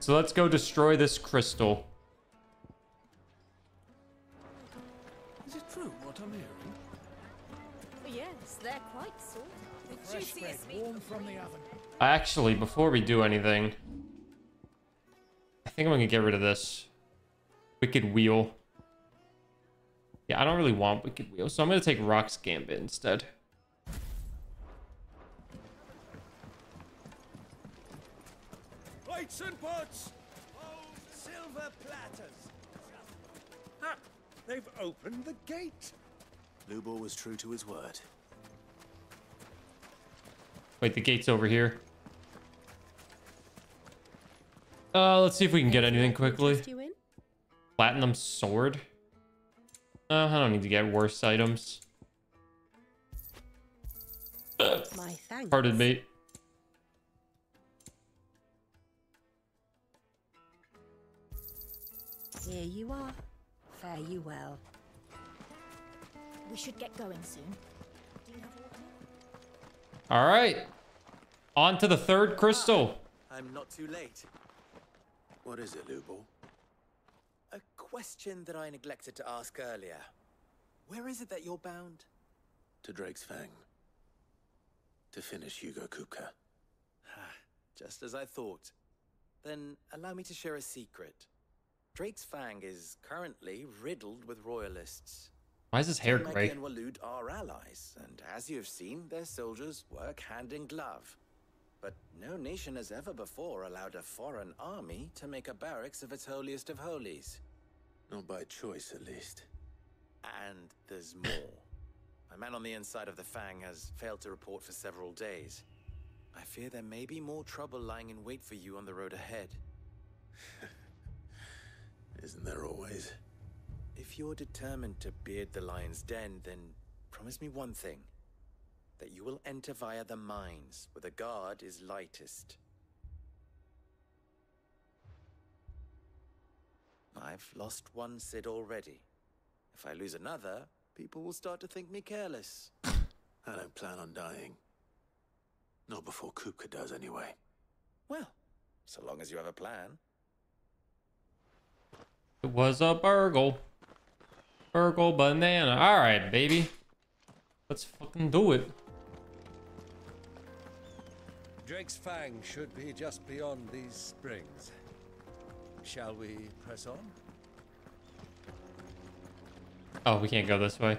So let's go destroy this crystal. Is it true what I'm hearing? Yes, they're quite sort of. The Fresh juiciest meat warm from the oven. Actually, before we do anything, I think I'm gonna get rid of this. Wicked Wheel. Yeah, I don't really want Wicked Wheel, so I'm gonna take Rook's Gambit instead. Plates and pots! Oh, silver platters! Ah, they've opened the gate! Lubor was true to his word. Wait, the gate's over here. Uh, let's see if we can get anything quickly. Interest you in? Platinum sword. Uh, I don't need to get worse items. My thanks. Pardon me. Here you are. Fare you well. We should get going soon. Do you have water? All right. On to the third crystal. Ah, I'm not too late. What is it, Lubor? A question that I neglected to ask earlier. Where is it that you're bound? To Drake's Fang. To finish Hugo Kupka. Just as I thought. Then allow me to share a secret. Drake's Fang is currently riddled with royalists. Why is his hair Maggie gray? and Waloed are allies, and as you have seen, their soldiers work hand in glove. But no nation has ever before allowed a foreign army to make a barracks of its holiest of holies. Not by choice, at least. And there's more. a man on the inside of the Fang has failed to report for several days. I fear there may be more trouble lying in wait for you on the road ahead. Isn't there always? If you're determined to beard the lion's den, then promise me one thing that you will enter via the mines, where the guard is lightest. I've lost one Sid already. If I lose another, people will start to think me careless. I don't plan on dying. Not before Kupka does, anyway. Well, so long as you have a plan. It was a burgle. Burgle banana. All right, baby. Let's fucking do it. Drake's Fang should be just beyond these springs. Shall we press on? Oh, we can't go this way.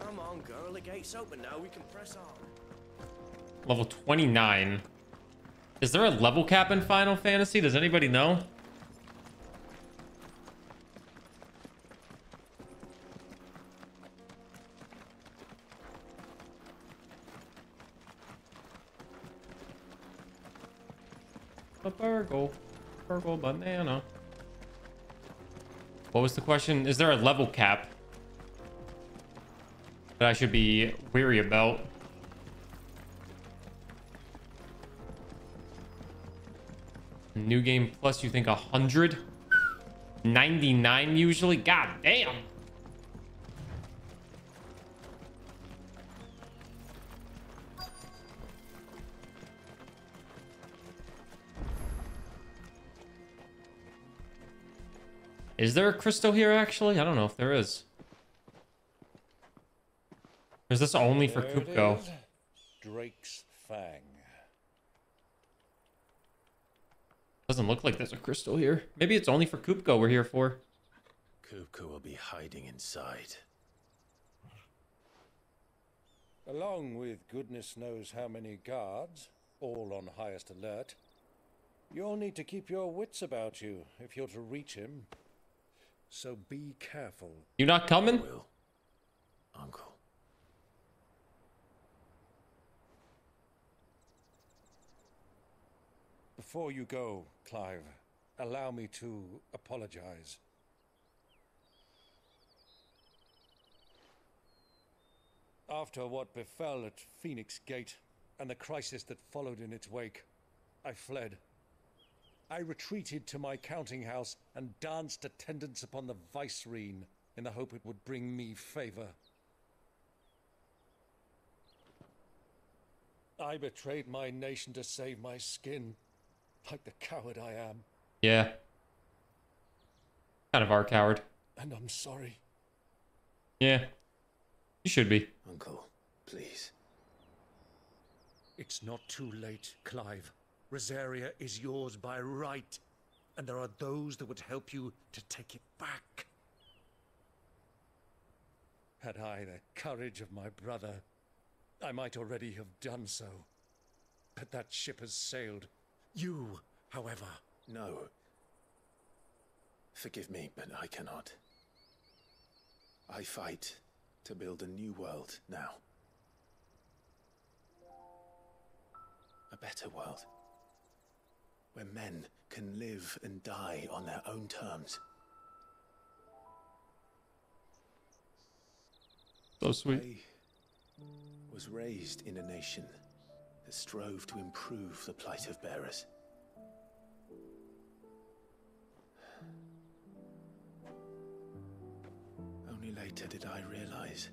Come on, girl. The gate's open now. We can press on. Level 29. Is there a level cap in Final Fantasy? Does anybody know? A burgle. Burgle banana. What was the question? Is there a level cap that I should be weary about? New game plus, you think 100? 99 usually? God damn. Is there a crystal here actually? I don't know if there is. Is this only for Kupko? Drake's Fang. Doesn't look like there's a crystal here. Maybe it's only for Kupko we're here for. Kupka will be hiding inside. Along with goodness knows how many guards, all on highest alert, you'll need to keep your wits about you if you're to reach him. So be careful. You not coming? I Will. Uncle. Before you go, Clive, allow me to apologize. After what befell at Phoenix Gate and the crisis that followed in its wake, I fled. I retreated to my counting house and danced attendance upon the Vicereine in the hope it would bring me favor. I betrayed my nation to save my skin, like the coward I am, Yeah. Kind of our coward. and I'm sorry. Yeah. You should be. Uncle, please. It's not too late, Clive. Rosaria is yours by right, and there are those that would help you to take it back. Had I the courage of my brother, I might already have done so. But that ship has sailed. You, however, No. Forgive me, but I cannot. I fight to build a new world now. A better world. Where men can live and die on their own terms. So sweet. I was raised in a nation strove to improve the plight of bearers. Only later did I realize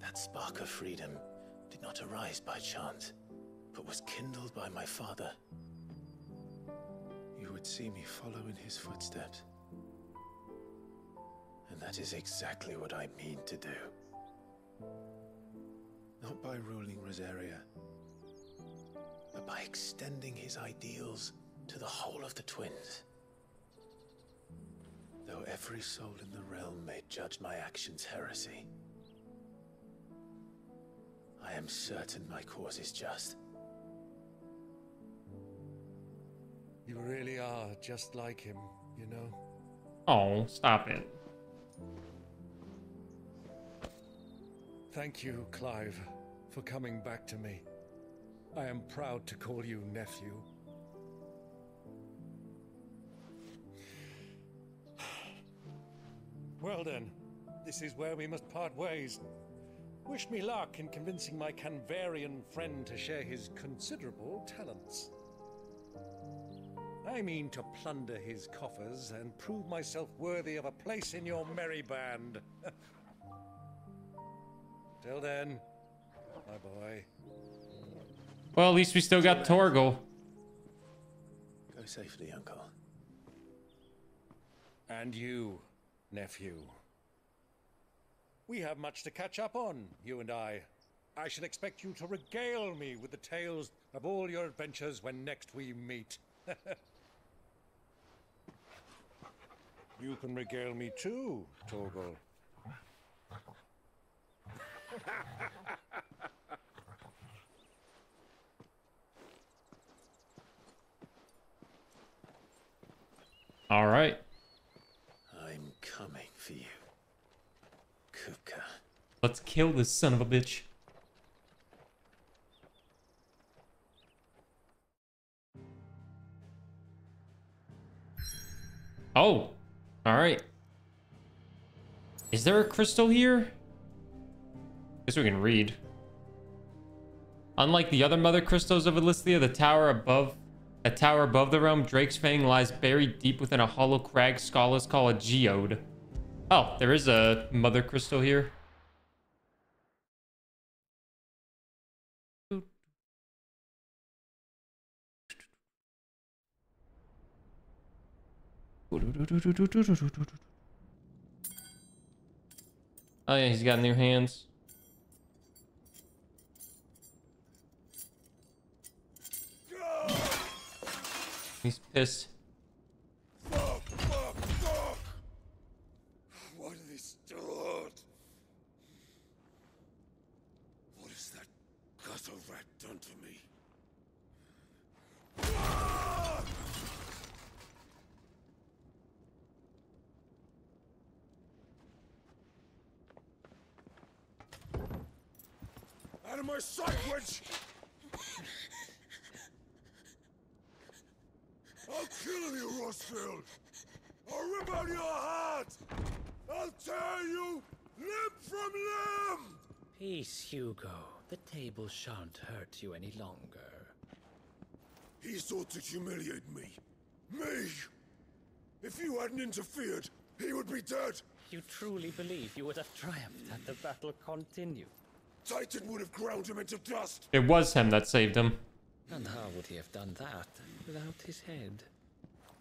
that spark of freedom did not arise by chance, but was kindled by my father. You would see me follow in his footsteps. And that is exactly what I mean to do. Not by ruling Rosaria, but by extending his ideals to the whole of the twins. Though every soul in the realm may judge my actions heresy, I am certain my cause is just. you really are just like him, you know? Oh, stop it. Thank you, Clive, for coming back to me. I am proud to call you nephew. Well then, this is where we must part ways. Wish me luck in convincing my Canvarian friend to share his considerable talents. I mean to plunder his coffers and prove myself worthy of a place in your merry band. Till then, my boy. Well, at least we still got Torgal. Go safely, Uncle. And you, nephew. We have much to catch up on, you and I. I shall expect you to regale me with the tales of all your adventures when next we meet. you can regale me too, Torgal. All right. I'm coming for you. Kupka. Let's kill this son of a bitch. Oh, all right. Is there a crystal here? Guess we can read. Unlike the other mother crystals of Valisthea, the tower above a tower above the realm, Drake's Fang lies buried deep within a hollow crag scholars call a geode. Oh, there is a mother crystal here. Oh yeah, he's got new hands. He's pissed. Fuck, fuck, fuck! Why do they start? What has that gutter rat done to me? Out of my sight, witch! I'll kill you, Rosfield! I'll rip out your heart! I'll tear you limb from limb! Peace, Hugo. The table shan't hurt you any longer. He sought to humiliate me. Me! If you hadn't interfered, he would be dead! You truly believe you would have triumphed had the battle continued? Titan would have ground him into dust. It was him that saved him. And how would he have done that without his head?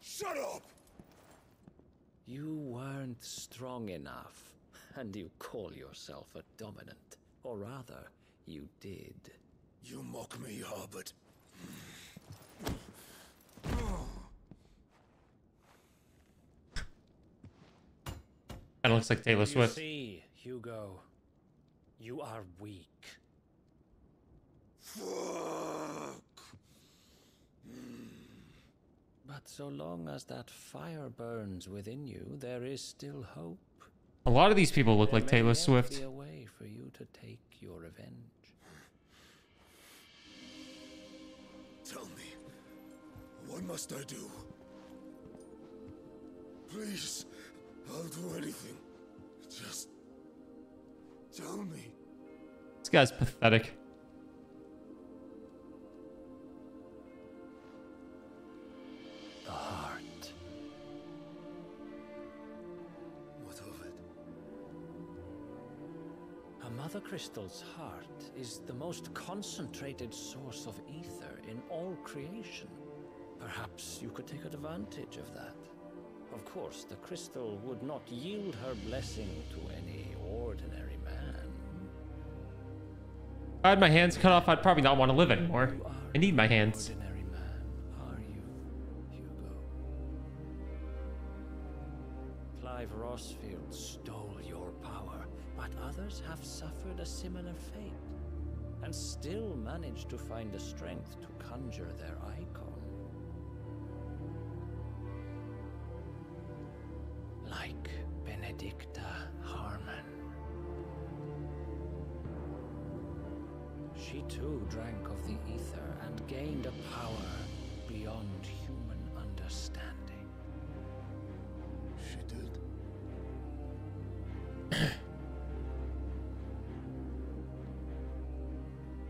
Shut up! You weren't strong enough, and you call yourself a dominant. Or rather, you did. You mock me, Harbert. Kind of looks like Taylor Swift. You Swift. see, Hugo, you are weak. Fuck! But so long as that fire burns within you, there is still hope. A lot of these people look There like may Taylor yet Swift. Be a way for you to take your revenge. Tell me, what must I do? Please, I'll do anything. Just tell me. This guy's pathetic. Heart. What of it? A Mother Crystal's heart is the most concentrated source of ether in all creation. Perhaps you could take advantage of that. Of course, the crystal would not yield her blessing to any ordinary man. If I had my hands cut off, I'd probably not want to live anymore. I need my hands. Ordinary Clive Rosfield stole your power, but others have suffered a similar fate, and still managed to find the strength to conjure their icon. Like Benedikta Harman. She too drank of the ether and gained a power beyond human understanding.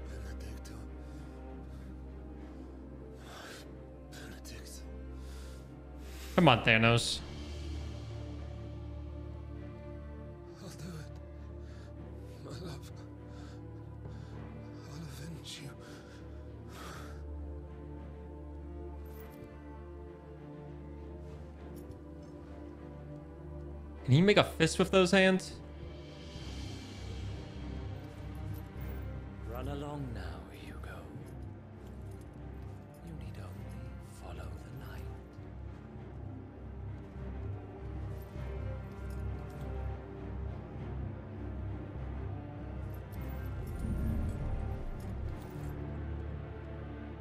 Benedikta. Benedict. Come on, Thanos. He make a fist with those hands? Run along now, Hugo. You need only follow the light.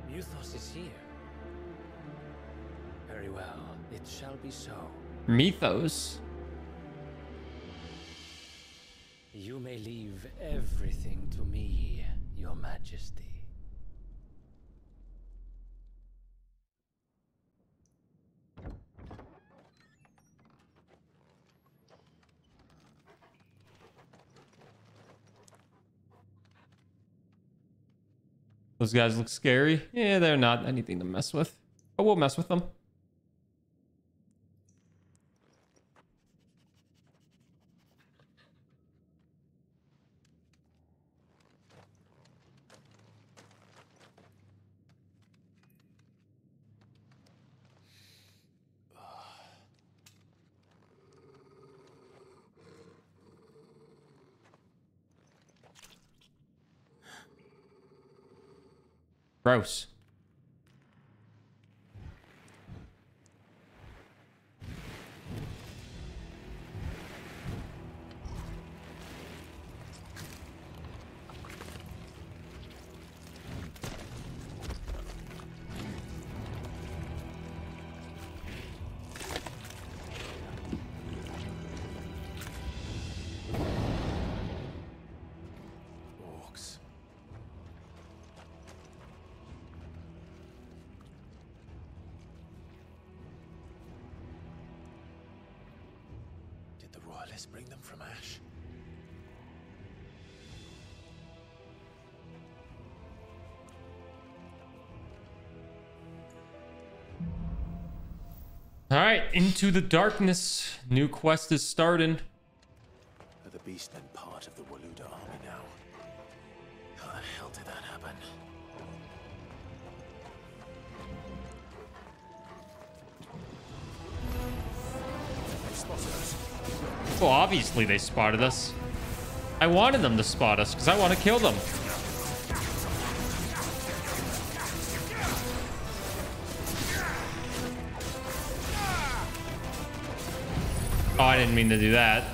Mythos is here. Very well, it shall be so. Mythos. Everything to me, Your Majesty. Those guys look scary. Yeah, they're not anything to mess with. But we'll mess with them. Gross. Into the darkness. New quest is starting. Are the beastmen part of the Waloedan army now? How the hell did that happen? They spotted us. Well, obviously they spotted us. I wanted them to spot us because I want to kill them. Didn't mean to do that.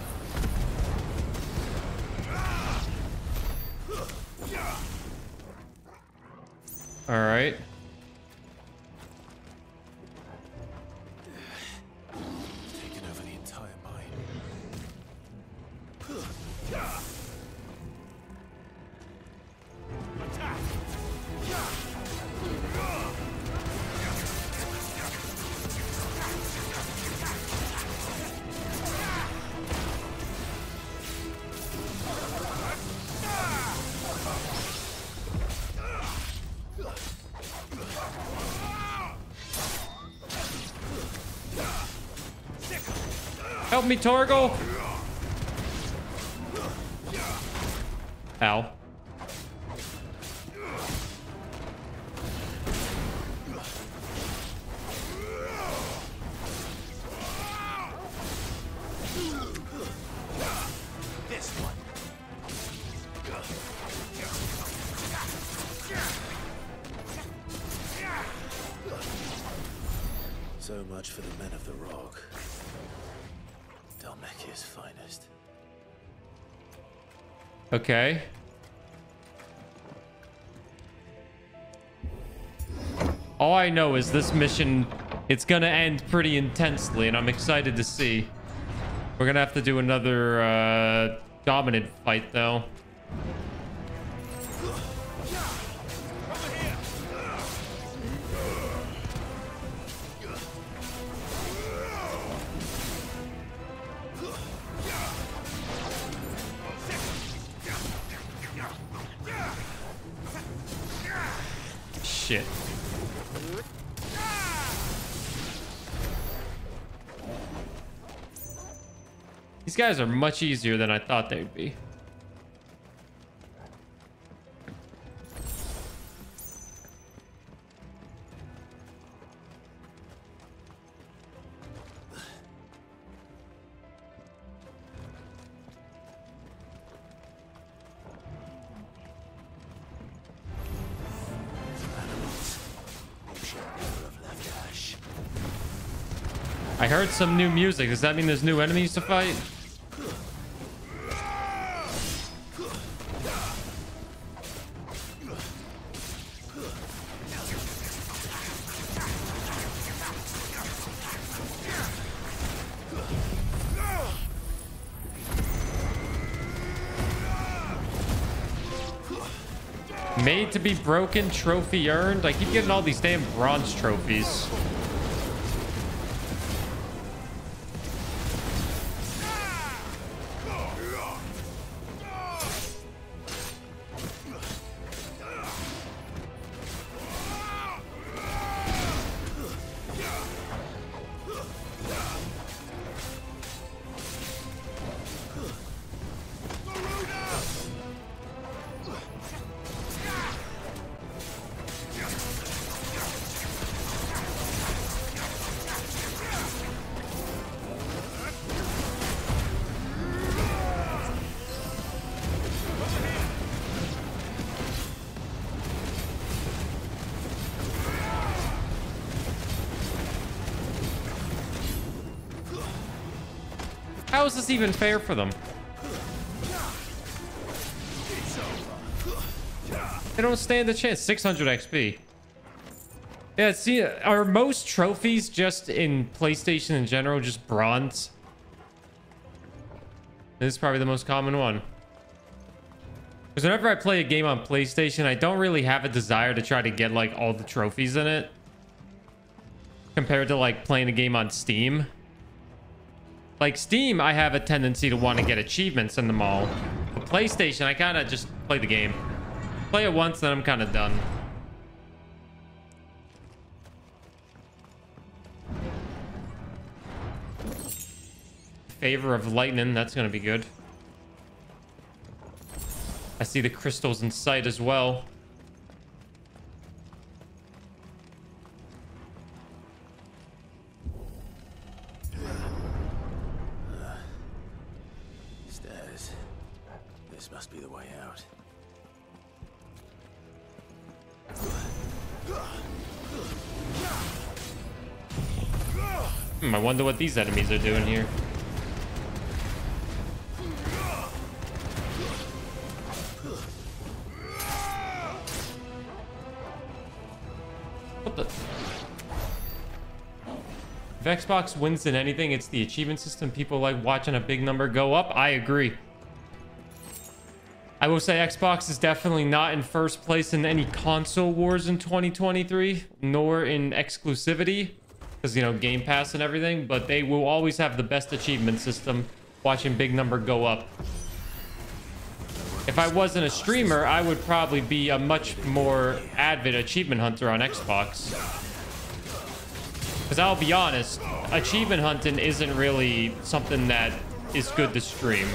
Help me, Torgal. Ow. Okay. All I know is this mission, it's gonna end pretty intensely, and I'm excited to see. We're gonna have to do another uh, dominant fight, though. Guys are much easier than I thought they'd be. I heard some new music. Does that mean there's new enemies to fight? Broken, trophy earned. I keep getting all these damn bronze trophies. How is this even fair for them? They don't stand a chance. 600 XP. Yeah, see, are most trophies just in PlayStation in general just bronze? This is probably the most common one. Because whenever I play a game on PlayStation, I don't really have a desire to try to get like all the trophies in it. Compared to like playing a game on Steam. Like Steam, I have a tendency to want to get achievements in them all. But PlayStation, I kind of just play the game. Play it once, then I'm kind of done. Favor of Lightning, that's going to be good. I see the crystals in sight as well. Hmm, I wonder what these enemies are doing here. What the? If Xbox wins in anything, it's the achievement system. People like watching a big number go up. I agree. I will say Xbox is definitely not in first place in any console wars in 2023, nor in exclusivity, because, you know, Game Pass and everything, but they will always have the best achievement system, watching big number go up. If I wasn't a streamer, I would probably be a much more avid achievement hunter on Xbox. Because I'll be honest, achievement hunting isn't really something that is good to stream.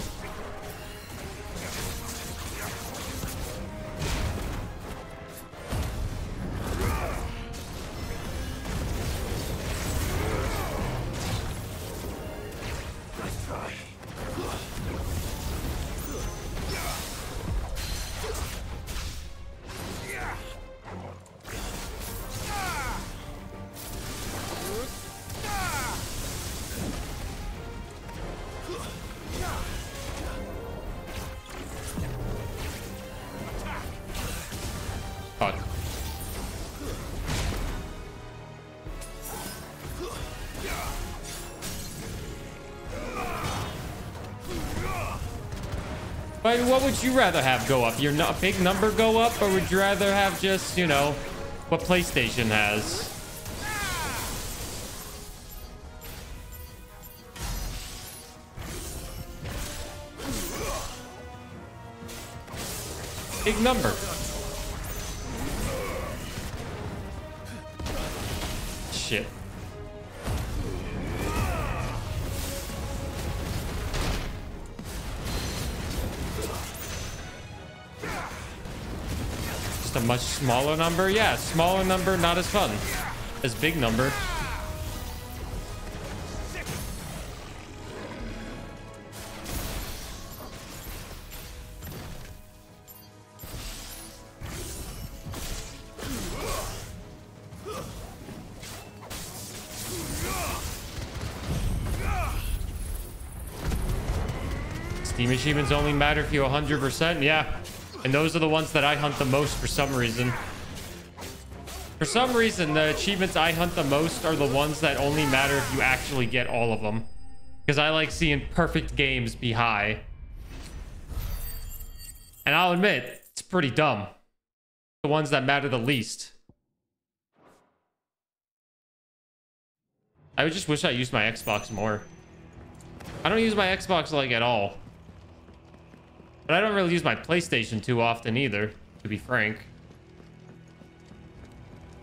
But what would you rather have go up? Your no big number go up, or would you rather have just, you know, what PlayStation has? Big number. Much smaller number? Yeah, smaller number, not as fun as big number. Steam achievements only matter if you're 100%. Yeah. And those are the ones that I hunt the most for some reason. For some reason, the achievements I hunt the most are the ones that only matter if you actually get all of them. Because I like seeing perfect games be high. And I'll admit, it's pretty dumb. The ones that matter the least. I just wish I used my Xbox more. I don't use my Xbox like at all. But I don't really use my PlayStation too often either, to be frank.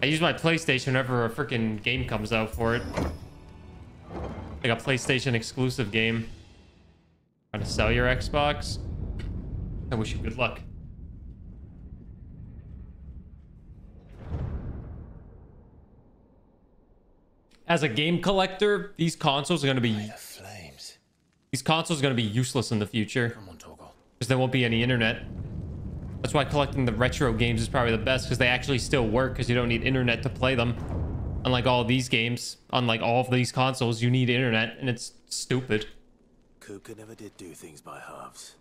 I use my PlayStation whenever a freaking game comes out for it. Like a PlayStation exclusive game. Trying to sell your Xbox? I wish you good luck. As a game collector, these consoles are going to be... These consoles are going to be useless in the future. Come on. Because there won't be any internet. That's why collecting the retro games is probably the best, because they actually still work, because you don't need internet to play them. Unlike all these games, unlike all of these consoles, you need internet, and it's stupid. Kupka never did do things by halves.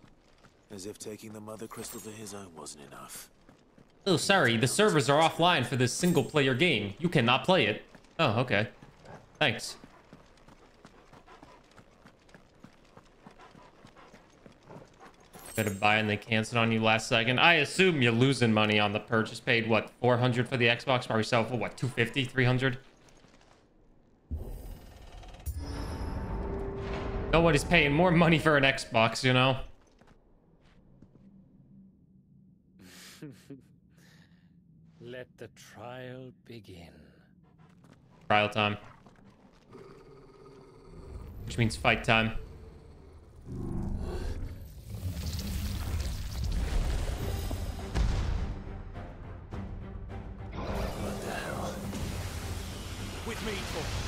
As if taking the mother crystal to his own wasn't enough. Oh, sorry, the servers are offline for this single-player game. You cannot play it. Oh, okay. Thanks. Better buy and they cancel on you last second. I assume you're losing money on the purchase. Paid, what, 400 for the Xbox? Probably sell for, what, 250, 300? Nobody's paying more money for an Xbox, you know? Let the trial begin. Trial time. Which means fight time. Me for?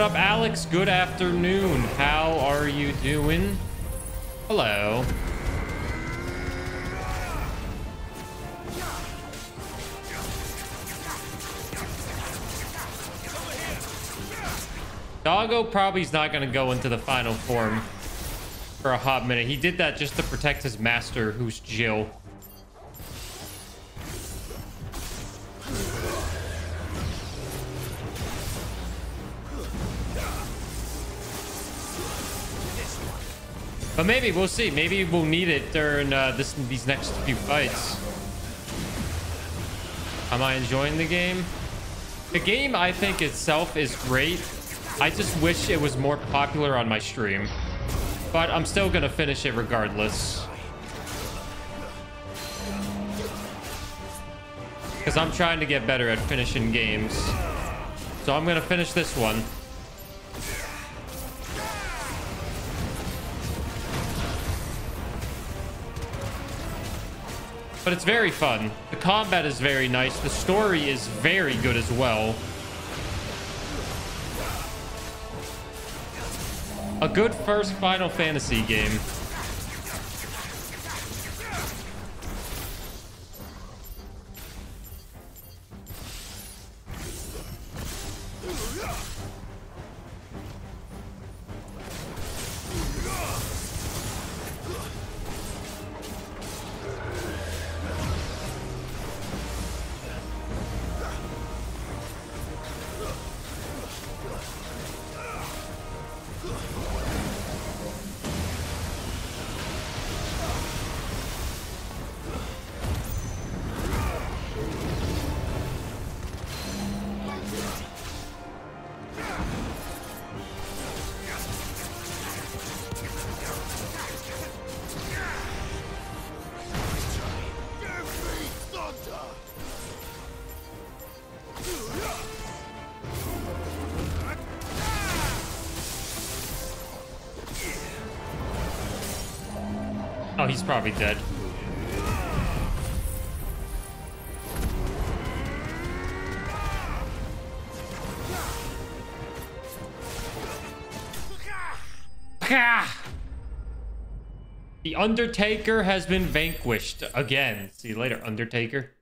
What up, Alex? Good afternoon. How are you doing? Hello. Doggo probably is not going to go into the final form for a hot minute. He did that just to protect his master, who's Jill. But maybe we'll see. Maybe we'll need it during uh, this these next few fights. Am I enjoying the game? The game, I think itself is great. I just wish it was more popular on my stream. But I'm still gonna finish it regardless. Because I'm trying to get better at finishing games. So I'm gonna finish this one. But it's very fun. The combat is very nice. The story is very good as well. A good first Final Fantasy game. Probably dead. The Undertaker has been vanquished again. See you later, Undertaker.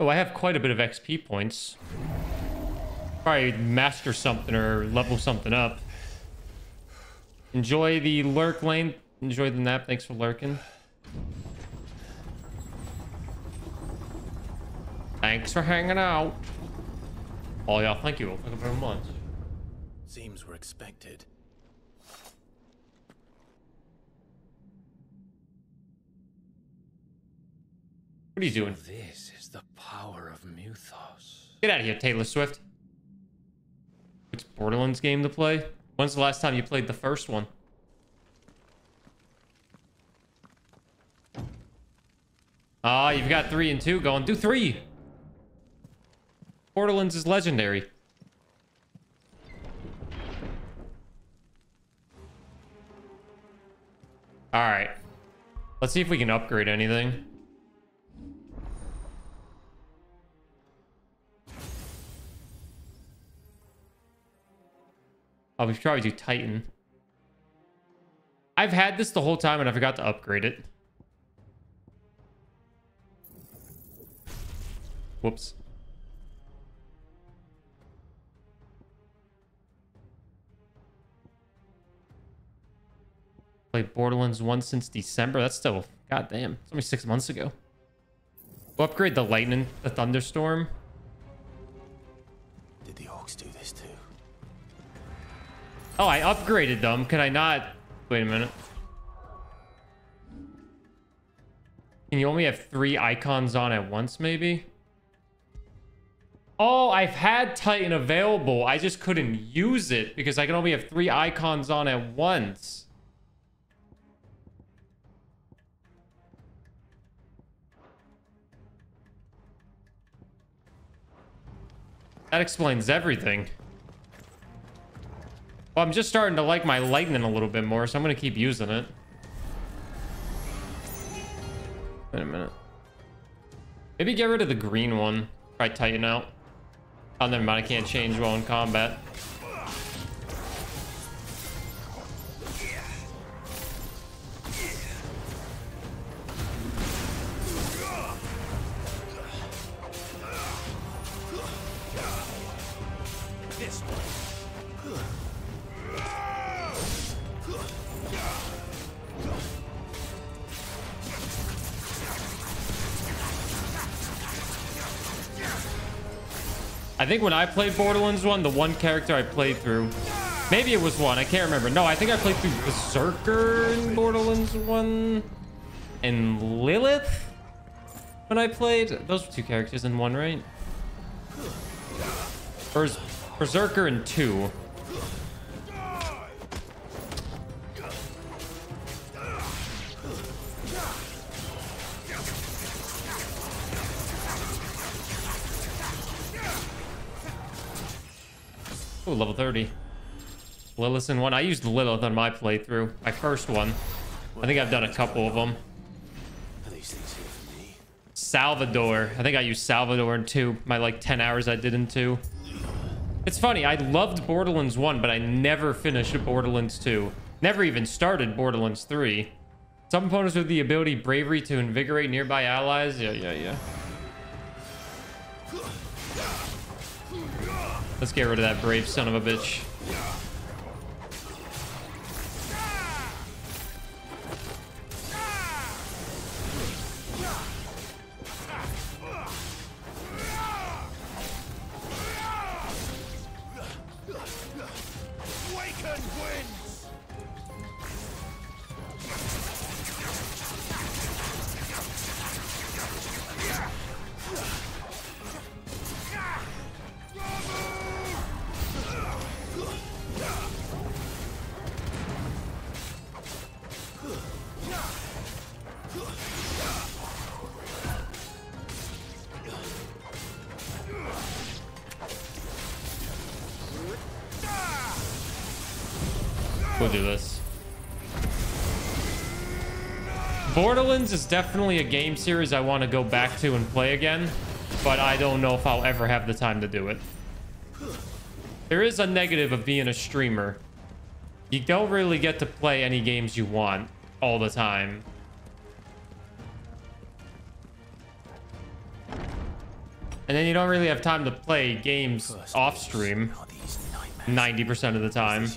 Oh, I have quite a bit of XP points. Probably master something or level something up. Enjoy the lurk lane. Enjoy the nap. Thanks for lurking. Thanks for hanging out. Oh yeah, thank you. Thank you very much. Seems we're expected. What are you doing? This is the power of Mythos. Get out of here, Taylor Swift. It's Borderlands game to play? When's the last time you played the first one? Ah, you've got three and two going. Do three. Borderlands is legendary. All right. Let's see if we can upgrade anything. Oh, we should probably do Titan. I've had this the whole time and I forgot to upgrade it. Whoops. Played Borderlands 1 since December. That's still, goddamn, it's only six months ago. We'll upgrade the lightning, the thunderstorm. Oh, I upgraded them. Can I not? Wait a minute. Can you only have three icons on at once, maybe? Oh, I've had Titan available. I just couldn't use it because I can only have three icons on at once. That explains everything. Well, I'm just starting to like my lightning a little bit more, so I'm going to keep using it. Wait a minute. Maybe get rid of the green one. Try Titan out. Oh, never mind. I can't change while in combat. Think when I played Borderlands 1, the one character I played through, maybe it was one, I can't remember. No, I think I played through Berserker in Borderlands 1 and Lilith when I played. Those were two characters in one, right? Or Berserker in two? Oh, level 30. Lilith in one. I used Lilith on my playthrough. My first one. I think I've done a couple of them. Salvador. I think I used Salvador in two. My like 10 hours I did in two. It's funny. I loved Borderlands 1, but I never finished Borderlands 2. Never even started Borderlands 3. Some opponents with the ability Bravery to invigorate nearby allies. Yeah, yeah, yeah. Let's get rid of that brave son of a bitch. Borderlands is definitely a game series I want to go back to and play again, but I don't know if I'll ever have the time to do it. There is a negative of being a streamer. You don't really get to play any games you want all the time. And then you don't really have time to play games off stream are these nightmares. 90% of the time.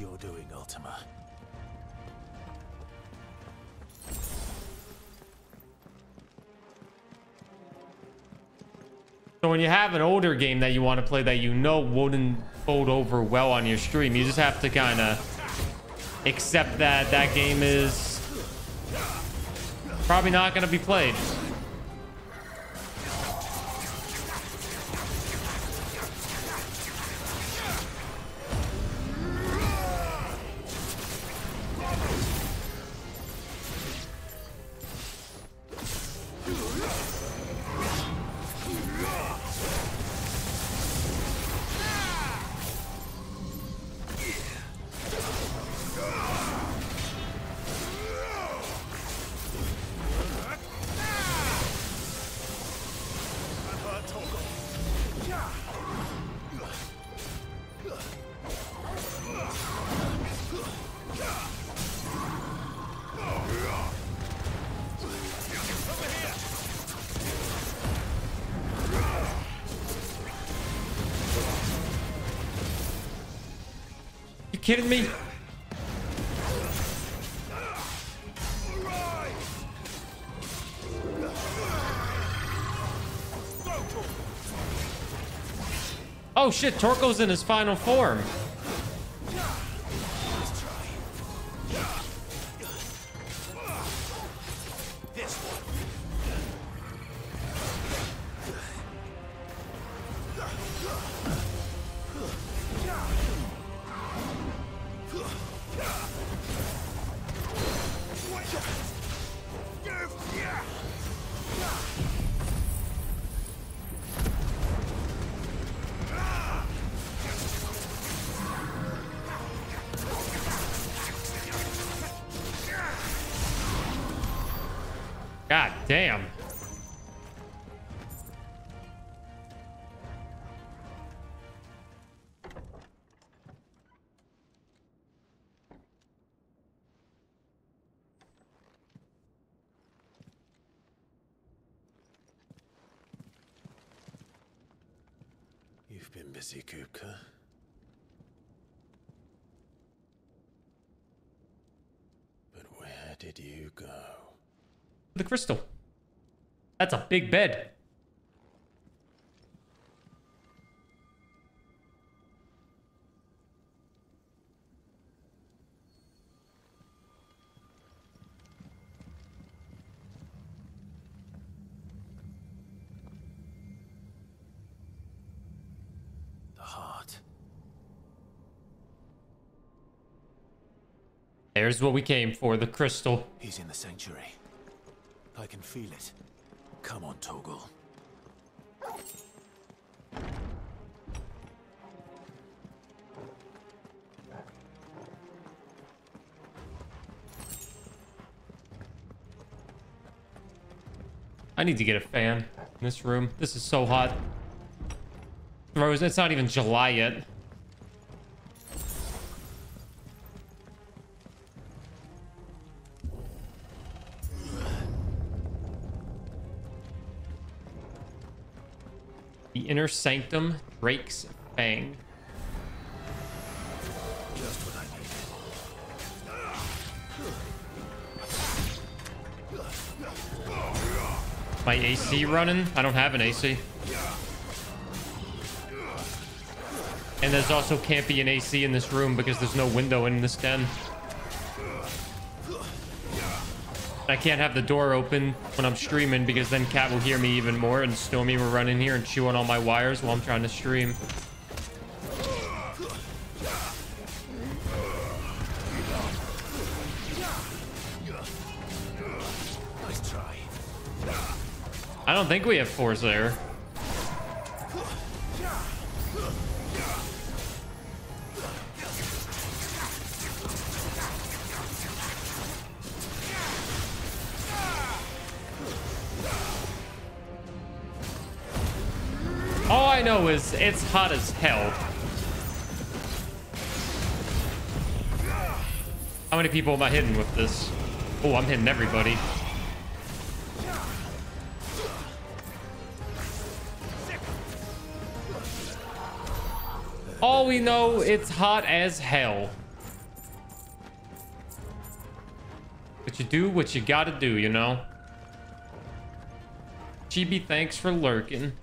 So when you have an older game that you want to play that you know wouldn't fold over well on your stream, you just have to kind of accept that that game is probably not going to be played. kidding me? Oh shit, Torko's in his final form. Busy, Kupka. But where did you go? The crystal. That's a big bed. The heart. There's what we came for, the crystal. He's in the sanctuary. I can feel it. Come on, Torgal. I need to get a fan in this room. This is so hot. Rose, it's not even July yet. The inner sanctum, Drake's Fang. Just what I needed. My AC running? I don't have an AC. And there's also can't be an AC in this room because there's no window in this den. I can't have the door open when I'm streaming because then Cat will hear me even more and Stormy will run in here and chew on all my wires while I'm trying to stream. I don't think we have force there. It's hot as hell. How many people am I hitting with this? Oh, I'm hitting everybody. All we know, it's hot as hell. But you do what you gotta do, you know? Chibi, thanks for lurking.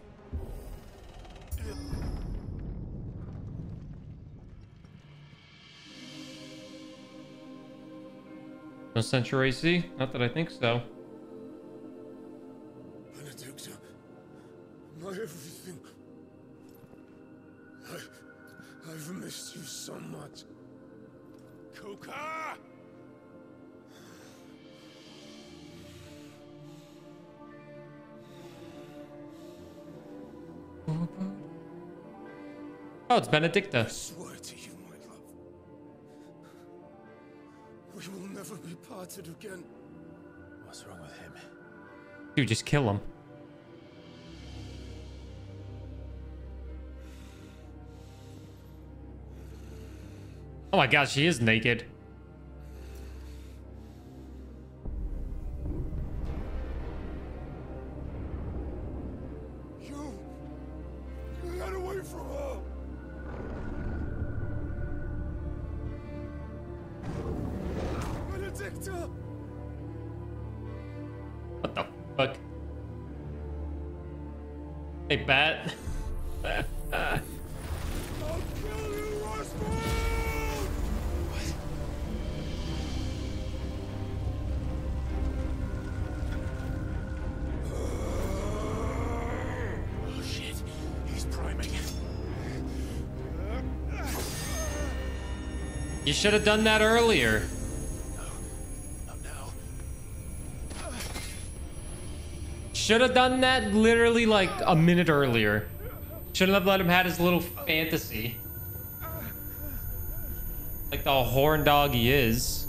No Central AC? Not that I think so. Benedikta, my everything. I, I've missed you so much. Kupka! Oh, it's Benedikta. Dude, just kill him. Oh my god, she is naked. You! Get away from her! Benedikta! Hey, bat. You should have done that earlier. Should have done that literally like a minute earlier. Shouldn't have let him had his little fantasy. Like the horn dog he is.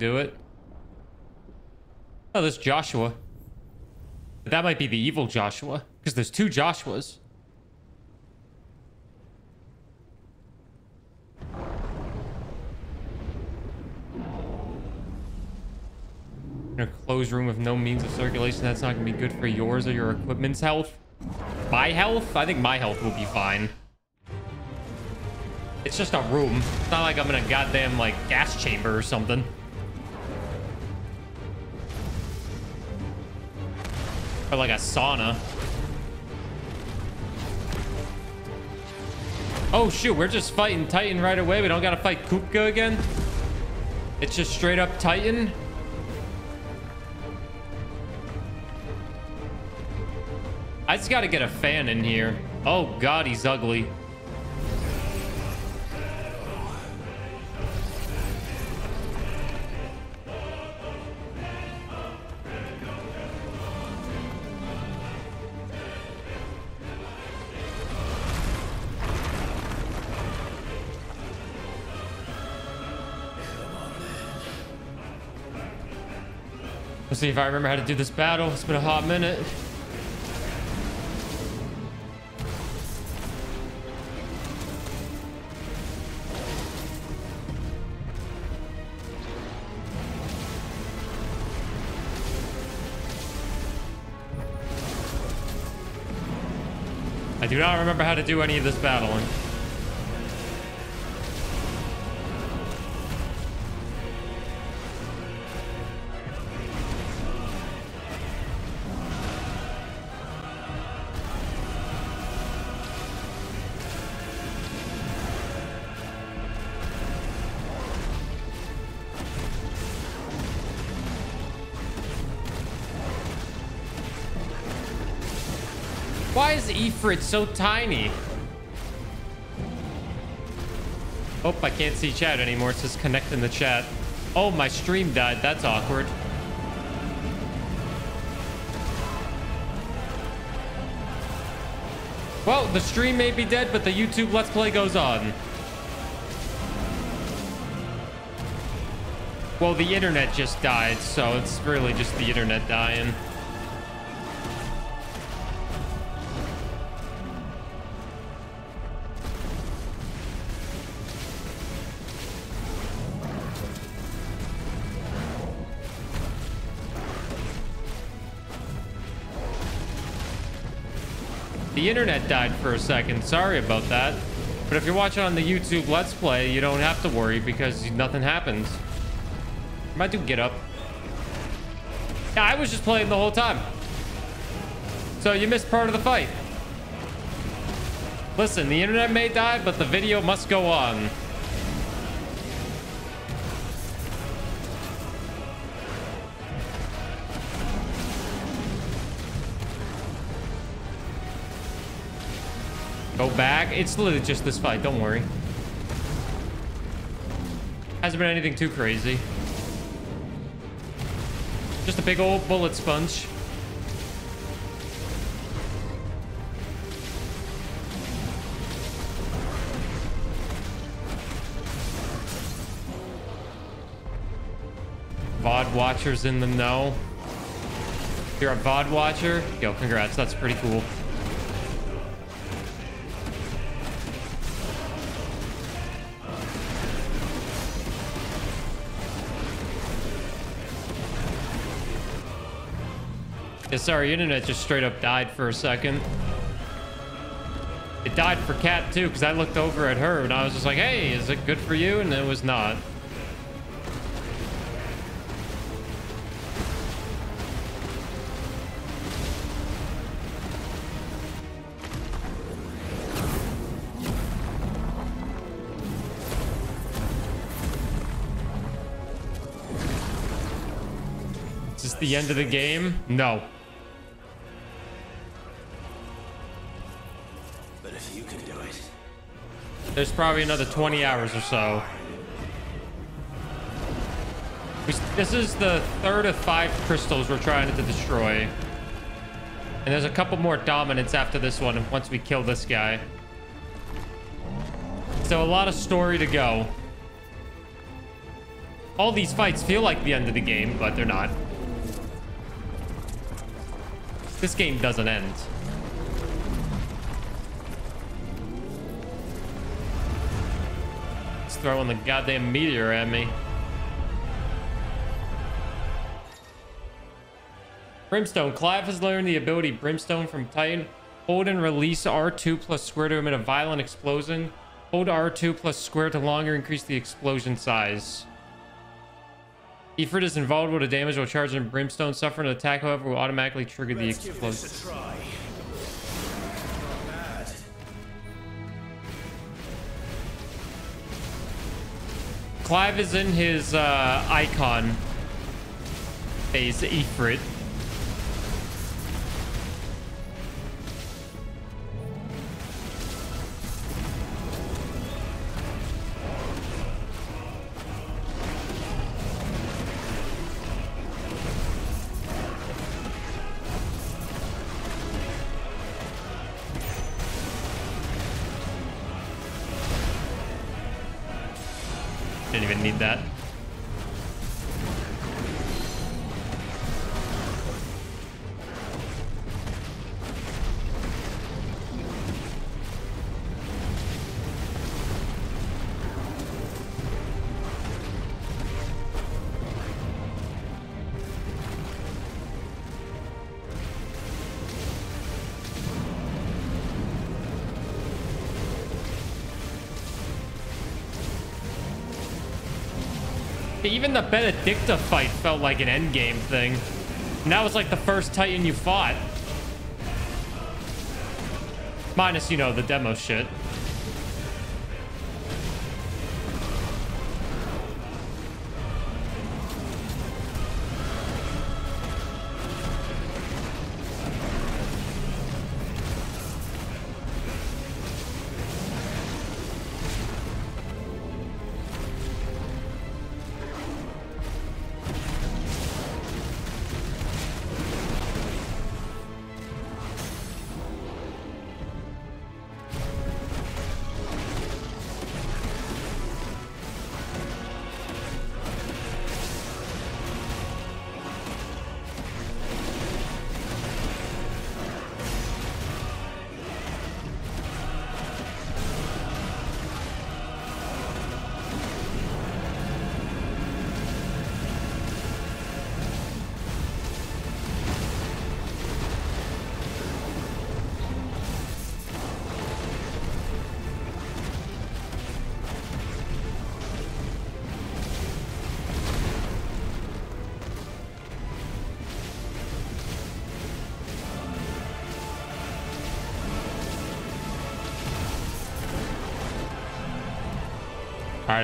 Do it? Oh, there's Joshua. But that might be the evil Joshua, because there's two Joshuas. In a closed room with no means of circulation, that's not going to be good for yours or your equipment's health. My health? I think my health will be fine. It's just a room. It's not like I'm in a goddamn, like, gas chamber or something. Or like a sauna. Oh, shoot. We're just fighting Titan right away. We don't gotta fight Kupka again. It's just straight up Titan. I just gotta get a fan in here. Oh, God, he's ugly. Let's see if I remember how to do this battle. It's been a hot minute. I do not remember how to do any of this battling. Is Ifrit so tiny? Oh, I can't see chat anymore. It says connect in the chat. Oh, my stream died. That's awkward. Well, the stream may be dead, but the YouTube Let's Play goes on. Well, the internet just died, so it's really just the internet dying. The internet died for a second. Sorry about that. But if you're watching on the YouTube Let's Play, you don't have to worry because nothing happens. Might do get up. Yeah, I was just playing the whole time. So you missed part of the fight. Listen, the internet may die, but the video must go on. It's literally just this fight. Don't worry. Hasn't been anything too crazy. Just a big old bullet sponge. VOD watchers in the know. If you're a VOD watcher, yo, congrats. That's pretty cool. Yeah, sorry, internet just straight up died for a second. It died for Cat too, because I looked over at her and I was just like, hey, is it good for you? And it was not. Is this the end of the game? No. There's probably another 20 hours or so. This is the third of five crystals we're trying to destroy. And there's a couple more dominants after this one once we kill this guy. So a lot of story to go. All these fights feel like the end of the game, but they're not. This game doesn't end. Throwing the goddamn meteor at me. Brimstone. Clive has learned the ability Brimstone from Titan. Hold and release R2 plus square to emit a violent explosion. Hold R2 plus square to longer increase the explosion size. Ifrit is invulnerable to damage while charging Brimstone. Suffer an attack, however, will automatically trigger the Let's this explosion. Clive is in his uh, Eikon phase, Ifrit. Even the Benedikta fight felt like an endgame thing. And that was like the first Titan you fought. Minus, you know, the demo shit.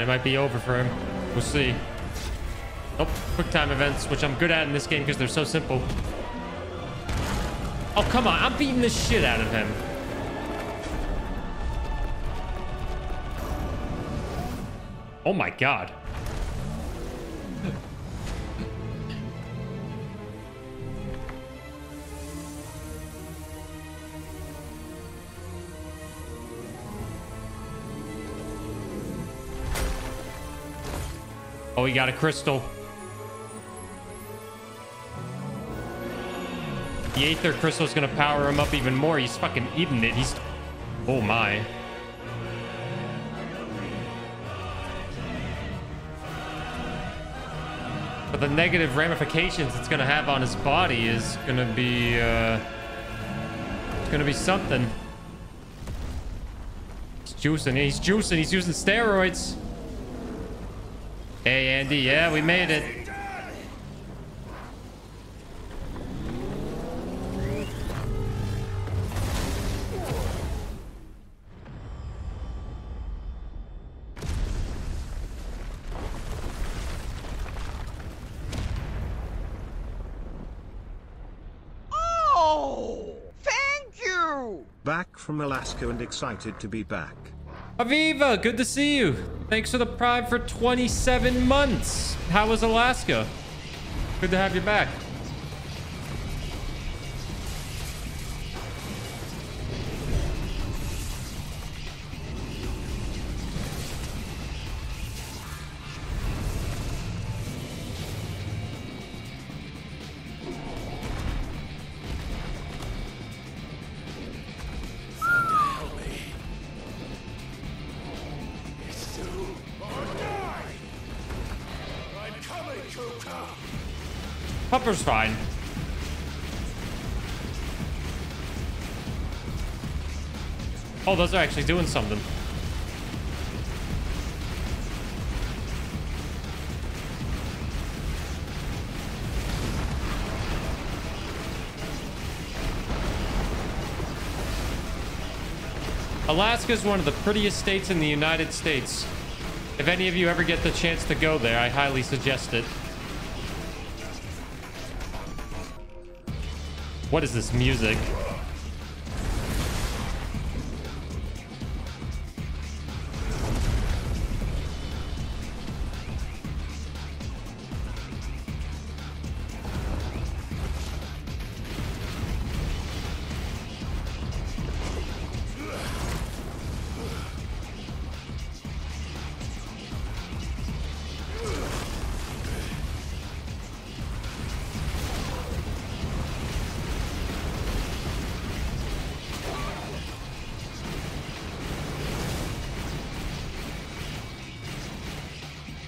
It might be over for him. We'll see. Nope, quick time events, which I'm good at in this game because they're so simple. Oh, come on. I'm beating the shit out of him. Oh my god. He got a crystal. The Aether Crystal's gonna power him up even more. He's fucking eating it. He's... Oh my. But the negative ramifications it's gonna have on his body is gonna be, uh, it's gonna be something. He's juicing, he's juicing, he's using steroids. Hey, Andy, yeah, we made it. Oh! Thank you! Back from Alaska and excited to be back. Aviva, good to see you. Thanks for the prime for 27 months. How was Alaska? Good to have you back. Fine. Oh, those are actually doing something. Alaska is one of the prettiest states in the United States. If any of you ever get the chance to go there, I highly suggest it. What is this music?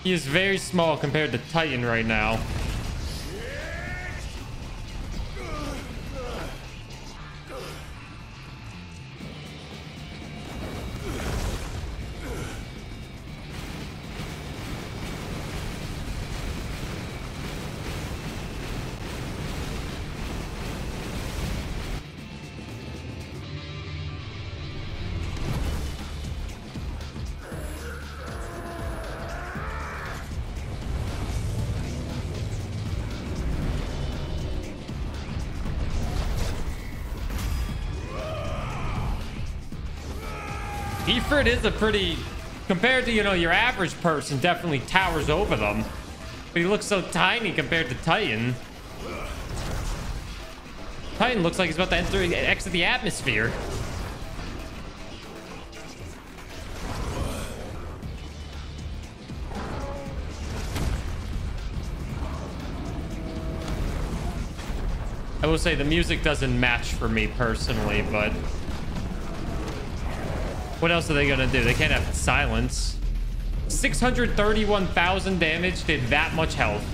He is very small compared to Titan right now. Ifrit is a pretty, compared to, you know, your average person, definitely towers over them. But he looks so tiny compared to Titan. Titan looks like he's about to enter, exit the atmosphere. I will say the music doesn't match for me personally, but what else are they gonna do? They can't have silence. 631,000 damage did that much health.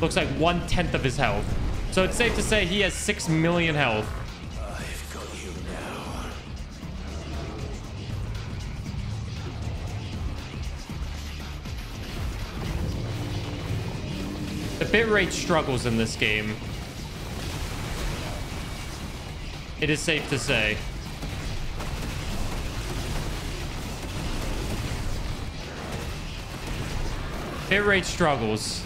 Looks like one tenth of his health. So it's safe to say he has 6 million health. I've got you now. The bitrate struggles in this game. It is safe to say. Bitrate struggles.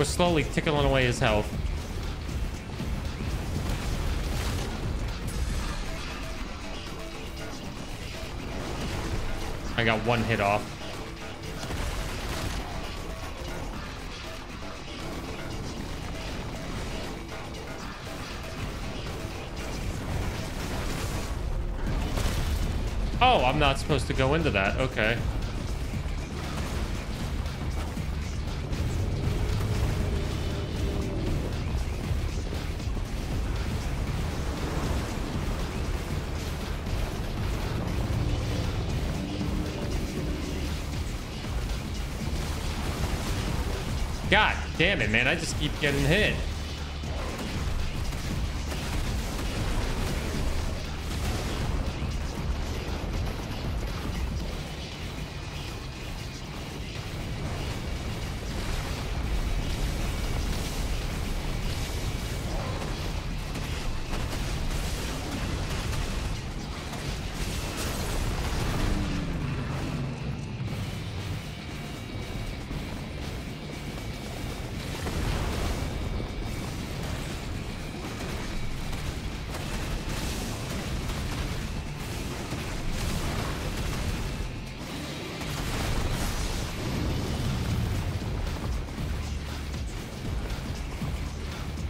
We're slowly tickling away his health. I got one hit off. Oh, I'm not supposed to go into that. Okay. Damn it, man. I just keep getting hit.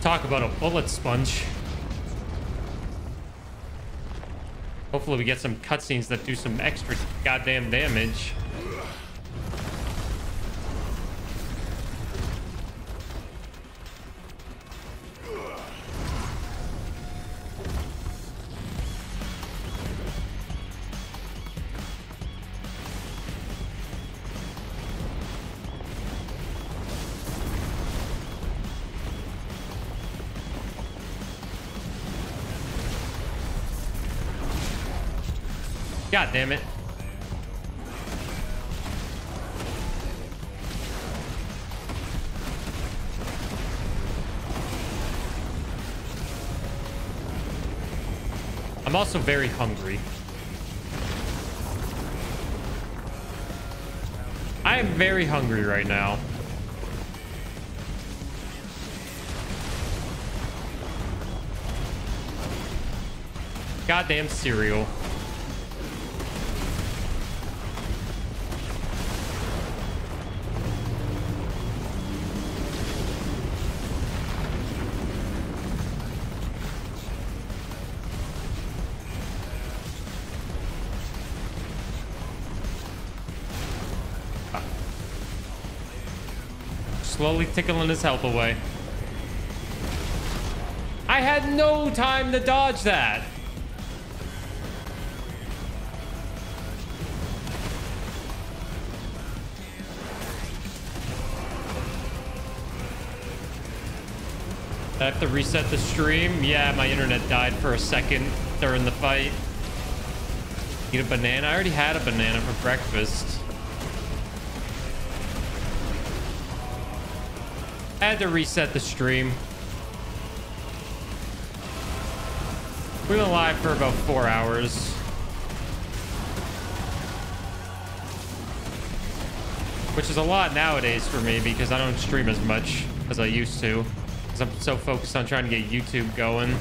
Talk about a bullet sponge. Hopefully we get some cutscenes that do some extra goddamn damage. Damn it. I'm also very hungry. I am very hungry right now. Goddamn cereal. Tickling his health away. I had no time to dodge that. I have to reset the stream. Yeah, my internet died for a second during the fight. Eat a banana. I already had a banana for breakfast. I had to reset the stream. We went live for about four hours. Which is a lot nowadays for me because I don't stream as much as I used to. Because I'm so focused on trying to get YouTube going.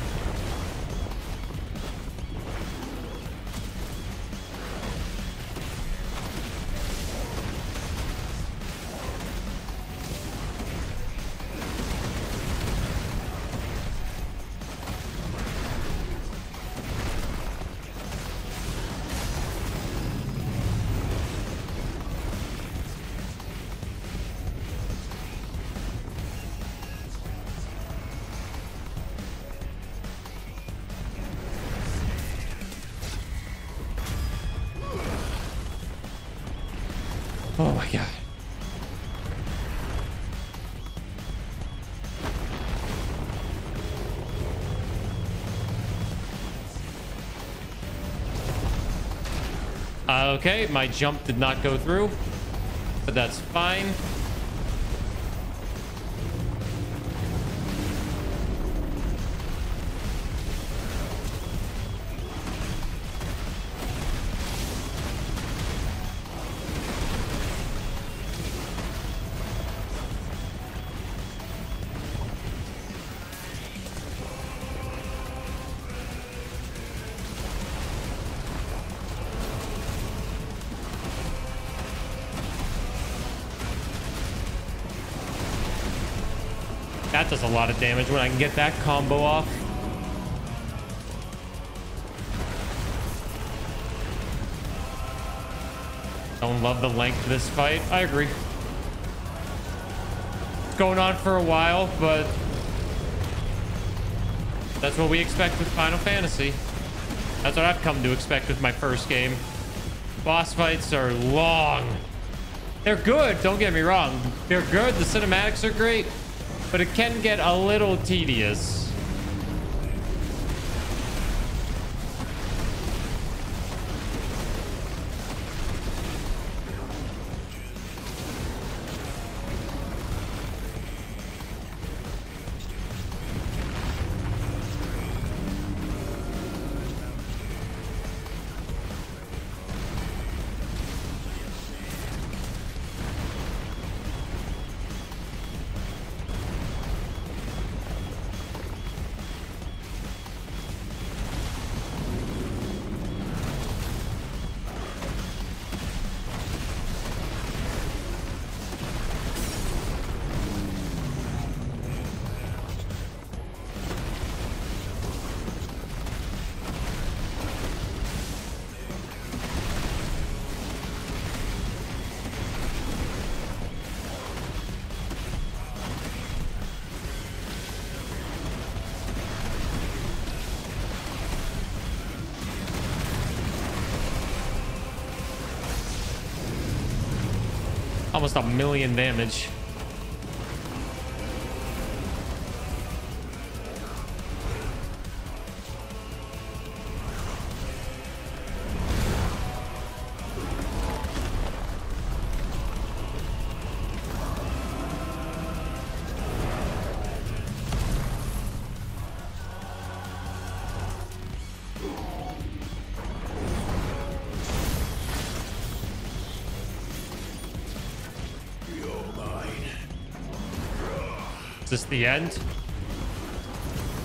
Okay, my jump did not go through, but that's fine. Does a lot of damage when I can get that combo off. Don't love the length of this fight. I agree. It's going on for a while, but that's what we expect with Final Fantasy. That's what I've come to expect with my first game. Boss fights are long. They're good, don't get me wrong. They're good, the cinematics are great, but it can get a little tedious. Almost a million damage. The end?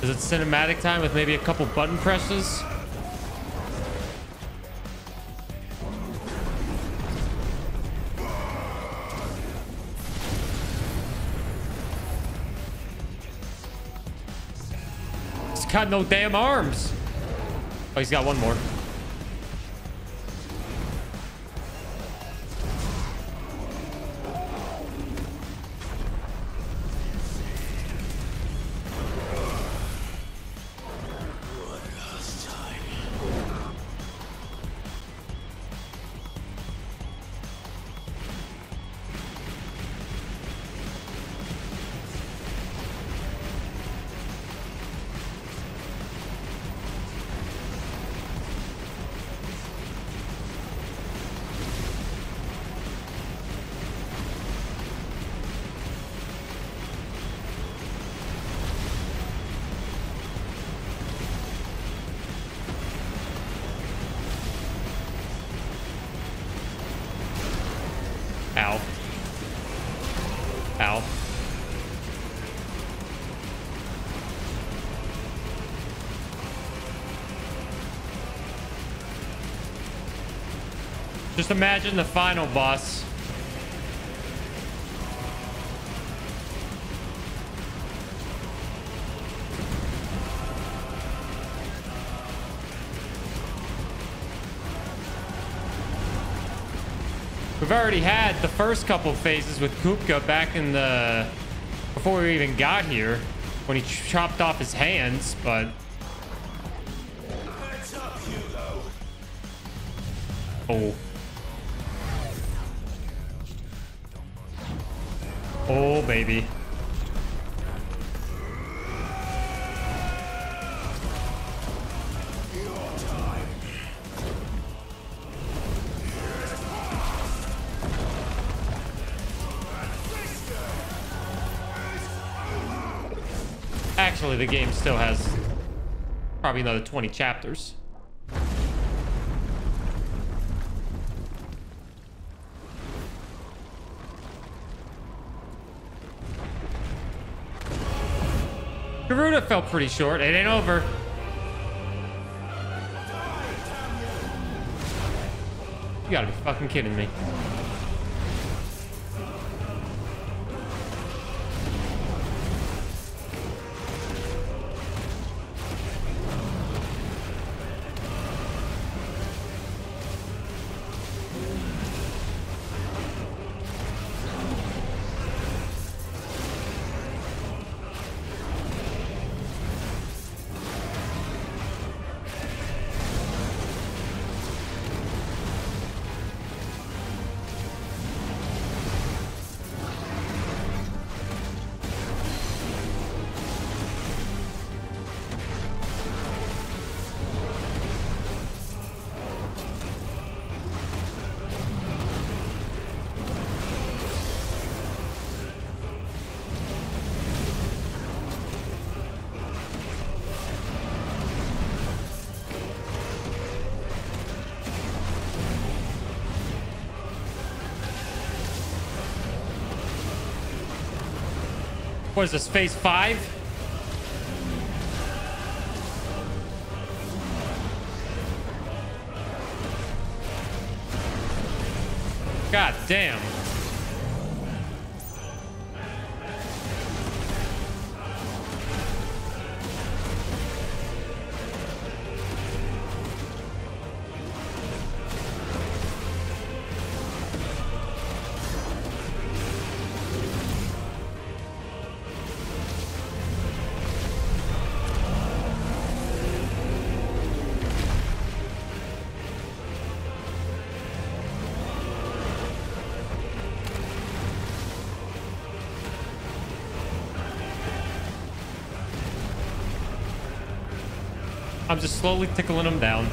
Is it cinematic time with maybe a couple button presses? He's got no damn arms. Oh, he's got one more. Just imagine the final boss. We've already had the first couple phases with Kupka back in the... Before we even got here. When he chopped off his hands, but... Baby. Actually, the game still has probably another 20 chapters. Garuda felt pretty short. It ain't over. You gotta be fucking kidding me. What is this, phase five? God damn. I'm just slowly tickling them down.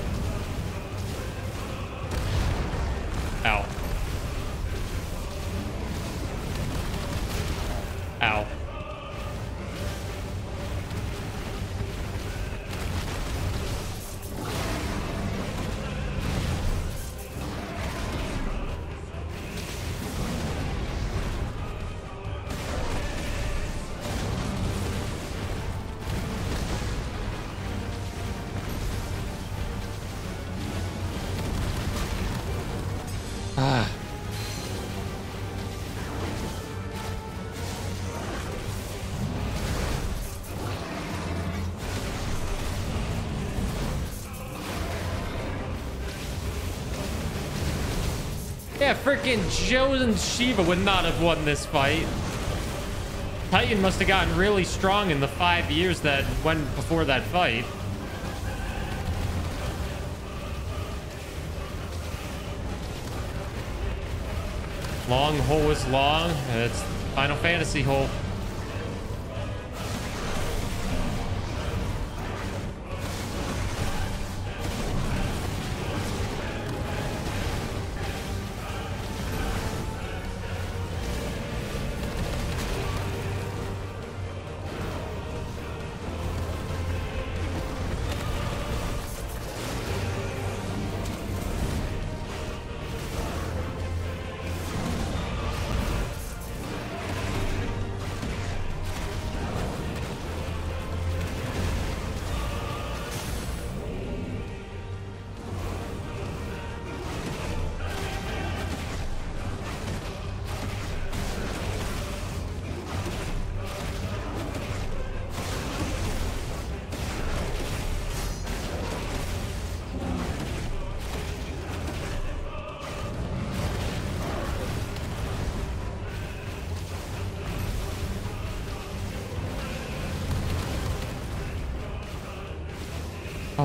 Freaking and Shiva would not have won this fight. Titan must have gotten really strong in the five years that went before that fight. Long hole is long. It's Final Fantasy hole.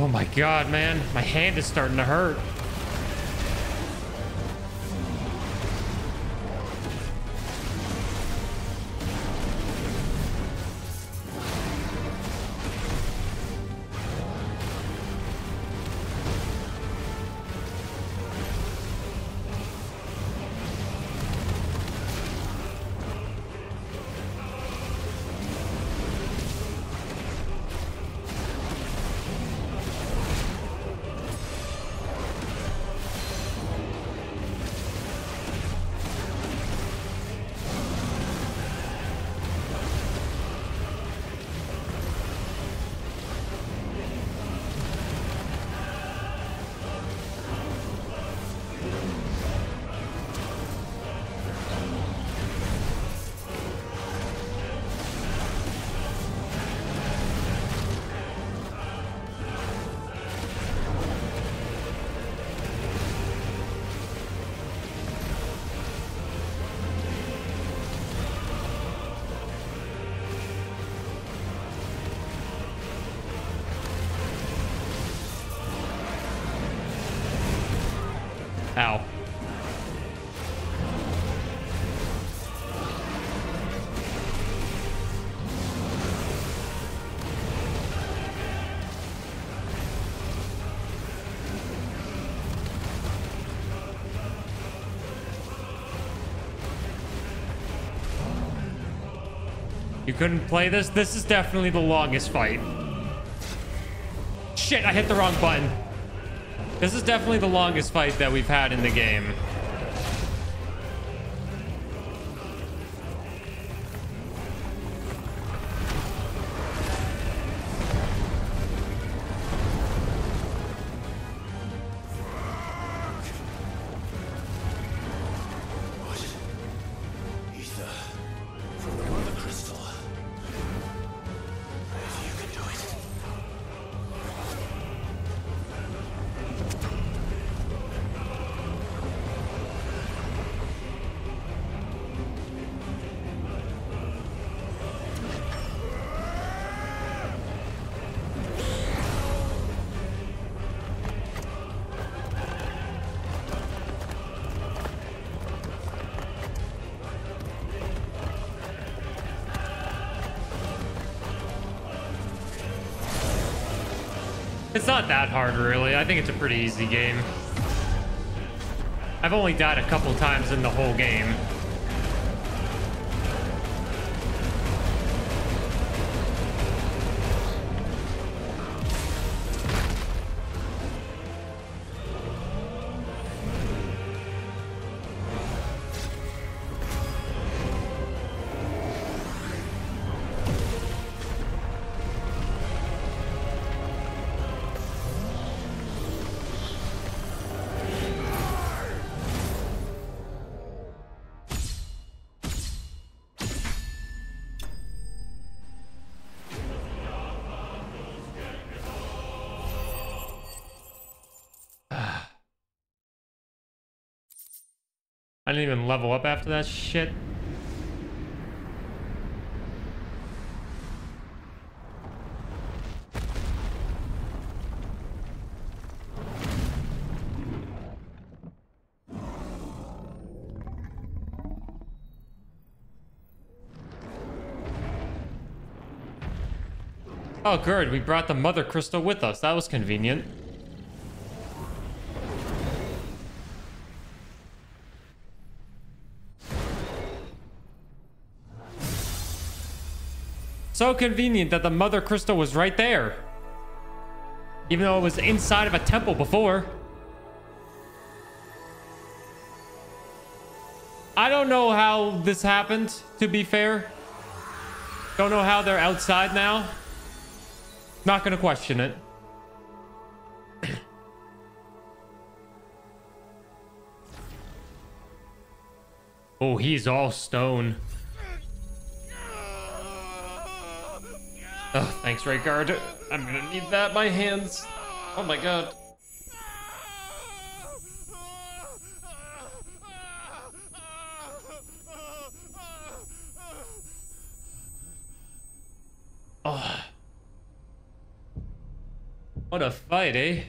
Oh my god, man. My hand is starting to hurt. Couldn't play this? This is definitely the longest fight. Shit, I hit the wrong button. This is definitely the longest fight that we've had in the game. It's not that hard, really. I think it's a pretty easy game. I've only died a couple times in the whole game. Didn't even level up after that shit. Oh, good. We brought the mother crystal with us. That was convenient. So convenient that the mother crystal was right there. Even though it was inside of a temple before. I don't know how this happened, to be fair. Don't know how they're outside now. Not gonna question it. oh, he's all stone. Oh, thanks, Rayguard. I'm gonna need that. My hands. Oh my god. Oh. What a fight, eh?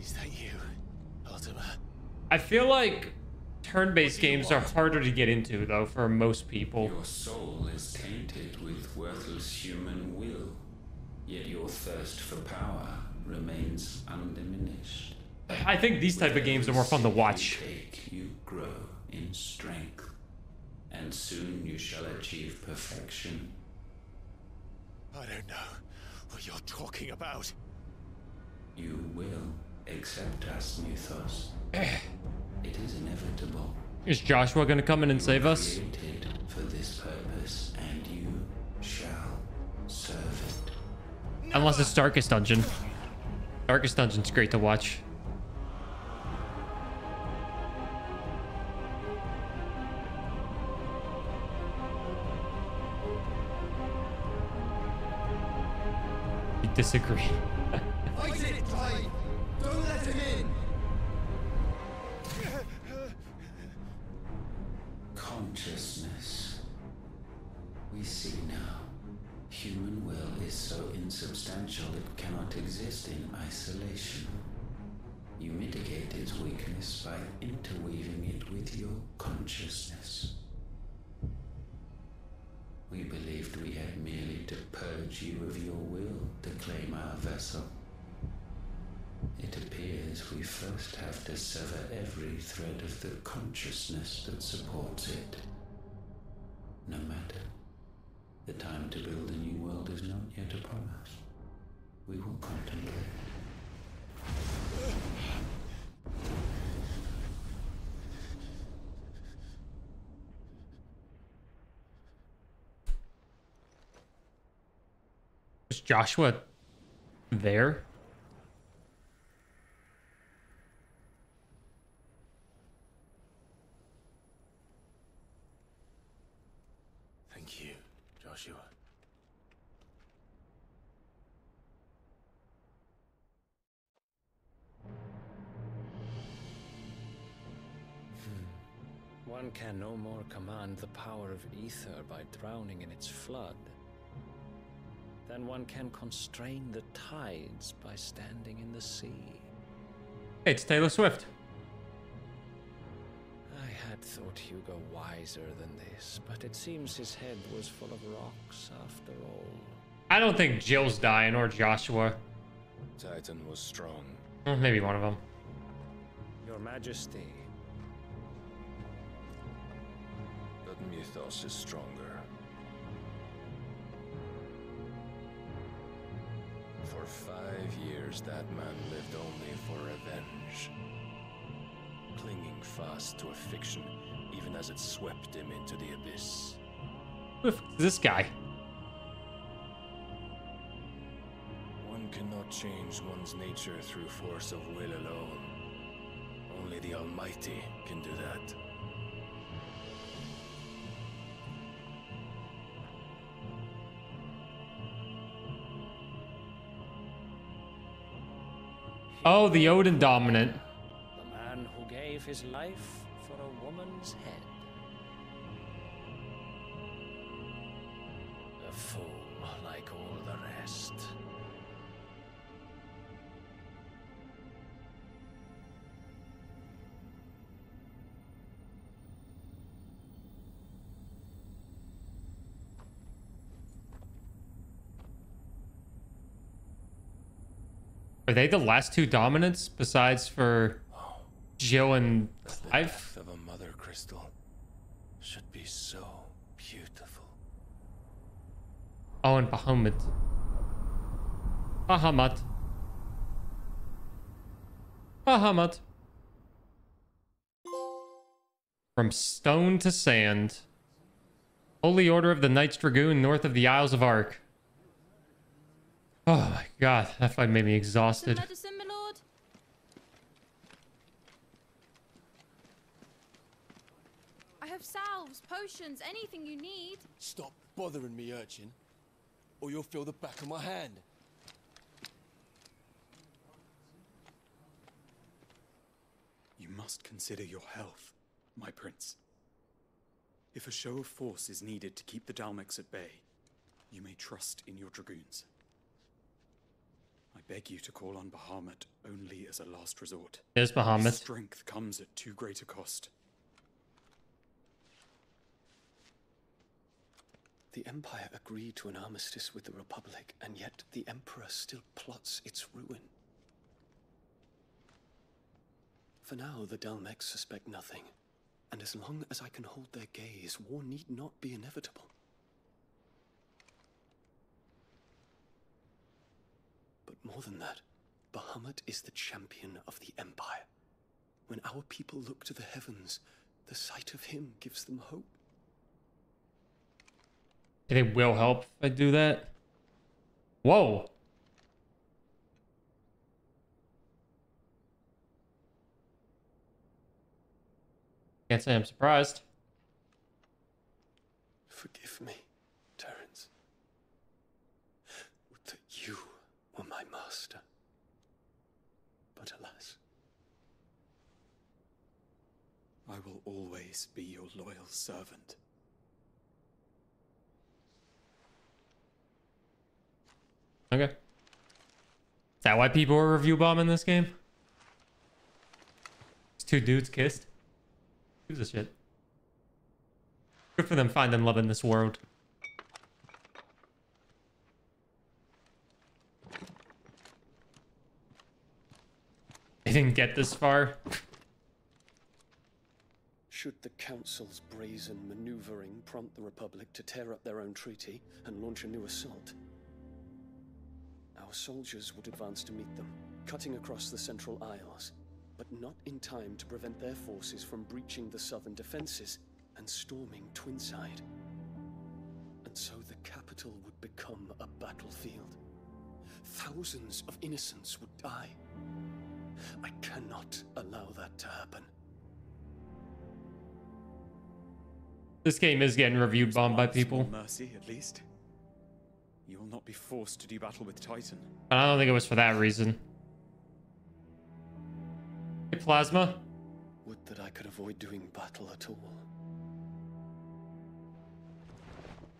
Is that you, Ultima? I feel like turn-based games are harder to get into, though, for most people. Your soul is tainted with worthless human will, yet your thirst for power remains undiminished. I think these type of games are more fun to watch. You take, you grow in strength, and soon you shall achieve perfection. I don't know what you're talking about. You will accept us, Mythos. It is inevitable. Is Joshua gonna come in and save us? Created for this purpose, and you shall serve it. Unless it's Darkest Dungeon. Darkest Dungeon's great to watch. You disagree. Is so insubstantial it cannot exist in isolation. You mitigate its weakness by interweaving it with your consciousness. We believed we had merely to purge you of your will to claim our vessel. It appears we first have to sever every thread of the consciousness that supports it. No matter. The time to build a new world is not yet upon us. We will contemplate. Is Joshua there? One can no more command the power of ether by drowning in its flood than one can constrain the tides by standing in the sea. It's Taylor Swift. I had thought Hugo wiser than this, but it seems his head was full of rocks after all. I don't think Jill's dying or Joshua. Titan was strong. Maybe one of them. Your Majesty, Mythos is stronger. For five years, that man lived only for revenge. Clinging fast to a fiction, even as it swept him into the abyss. Who the f- is this guy? One cannot change one's nature through force of will alone. Only the Almighty can do that. Oh, the Odin dominant. the man who gave his life for a woman's head. A fool like all the rest. Are they the last two dominants besides for Jill and Clive? Of a mother crystal should be so beautiful. Oh, and Bahamut. Bahamut. Bahamut. From stone to sand. Holy Order of the Knights Dragoon north of the Isles of Ark. Oh my god, that fight made me exhausted. medicine, my lord? I have salves, potions, anything you need. Stop bothering me, urchin, or you'll feel the back of my hand. You must consider your health, my prince. If a show of force is needed to keep the Dalmex at bay, you may trust in your dragoons. I beg you to call on Bahamut only as a last resort. There's Bahamut. His strength comes at too great a cost. The Empire agreed to an armistice with the Republic, and yet the Emperor still plots its ruin. For now, the Dalmex suspect nothing, and as long as I can hold their gaze, war need not be inevitable. But more than that, Bahamut is the champion of the Empire. When our people look to the heavens, the sight of him gives them hope. It will help if I do that. Whoa. Can't say I'm surprised. Forgive me, Terence. Would that you were my master. But alas, I will always be your loyal servant. Okay. Is that why people are review bombing this game? These two dudes kissed. Who's this shit? Good for them finding love in this world. They didn't get this far. should the Council's brazen maneuvering prompt the Republic to tear up their own treaty and launch a new assault, our soldiers would advance to meet them, cutting across the Central Isles, but not in time to prevent their forces from breaching the southern defenses and storming Twinside. And so the capital would become a battlefield. Thousands of innocents would die. I cannot allow that to happen. This game is getting reviewed bombed by people. mercy, at least. You will not be forced to do battle with Titan. But I don't think it was for that reason. Hey, Plasma. Would that I could avoid doing battle at all.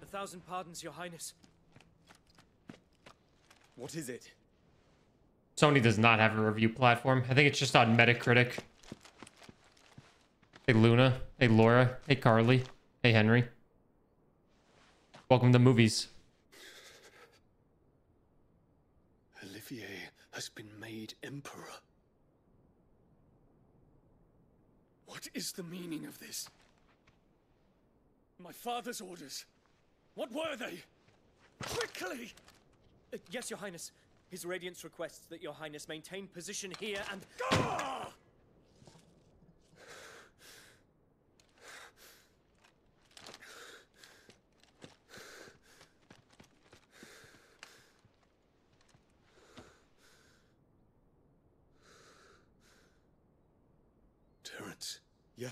A thousand pardons, your highness. What is it? Sony does not have a review platform. I think it's just on Metacritic. Hey, Luna. Hey, Laura. Hey, Carly. Hey, Henry. Welcome to movies. Olivier has been made emperor. What is the meaning of this? My father's orders. What were they? Quickly! Uh, yes, Your Highness. His Radiance requests that Your Highness maintain position here and. Ah!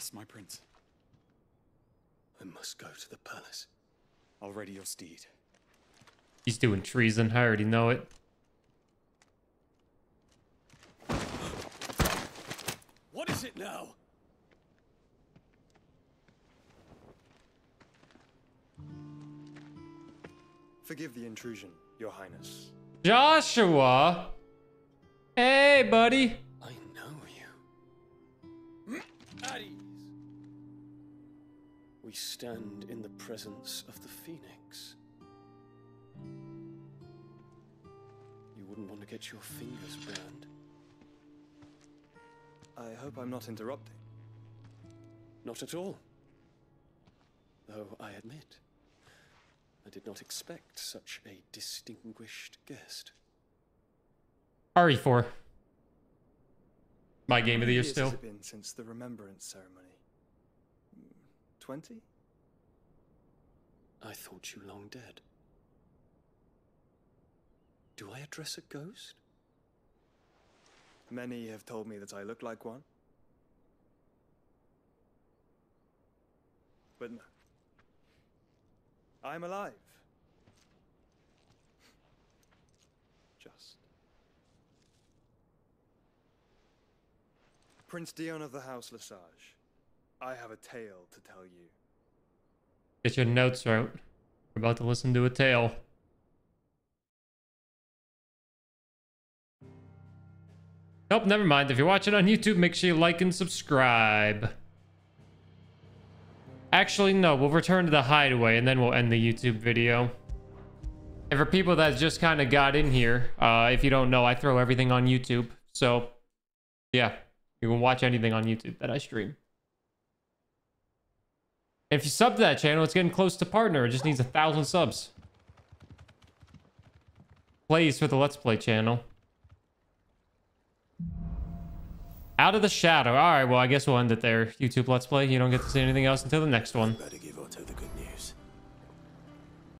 Yes, my prince. I must go to the palace. I'll ready your steed. He's doing treason. I already know it. What is it now? Forgive the intrusion, Your Highness. Joshua! Hey, buddy. We stand in the presence of the Phoenix. You wouldn't want to get your fingers burned. I hope I'm not interrupting. Not at all. Though I admit, I did not expect such a distinguished guest. RE4. My game of the year How many years still. been since the remembrance ceremony? Twenty? I thought you long dead. Do I address a ghost? Many have told me that I look like one. But no. I'm alive. Just. Prince Dion of the House Lesage, I have a tale to tell you. Get your notes out. We're about to listen to a tale. Nope, never mind. If you're watching on YouTube, make sure you like and subscribe. Actually, no. We'll return to the hideaway and then we'll end the YouTube video. And for people that just kind of got in here, uh, if you don't know, I throw everything on YouTube. So, yeah, you can watch anything on YouTube that I stream. If you sub to that channel, it's getting close to partner. It just needs a thousand subs. Plays for the Let's Play channel. Out of the shadow. All right, well, I guess we'll end it there. YouTube Let's Play. You don't get to see anything else until the next one.